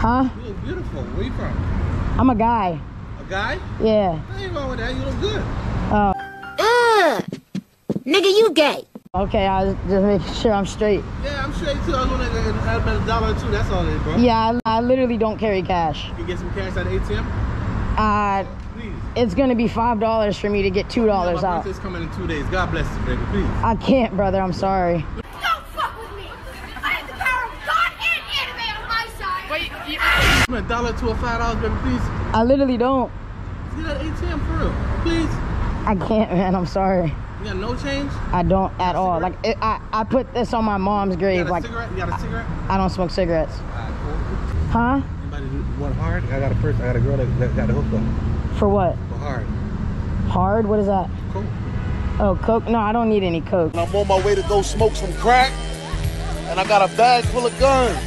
Huh? You look beautiful. Where you from? I'm a guy. A guy? Yeah. I ain't wrong with that. You look good. Oh, Ugh. Nigga, you gay. okay. I was just making sure I'm straight. Yeah, I'm straight too. I was gonna add about a dollar or two. That's all it is, bro. Yeah, I, I literally don't carry cash. You get some cash at the ATM? Uh, Please. it's gonna be five dollars for me to get two dollars My out. birthday's coming in two days. God bless you, baby. Please. I can't, brother. I'm sorry. Don't fuck with me! I have the power of God and anime on my side! Wait, a dollar to a five dollars, baby. Please. I literally don't. Get that ATM for real. Please. I can't, man. I'm sorry. You got no change? I don't at all. Like it, I, I put this on my mom's You grave. got a Like cigarette? You got a cigarette? I don't smoke cigarettes. Alright, cool. Huh? Anybody want hard? I got a person. I got a girl that, that got a hook on For what? for hard. Hard? What is that? Coke. Oh, coke? No, I don't need any coke. I'm on my way to go smoke some crack, and I got a bag full of guns.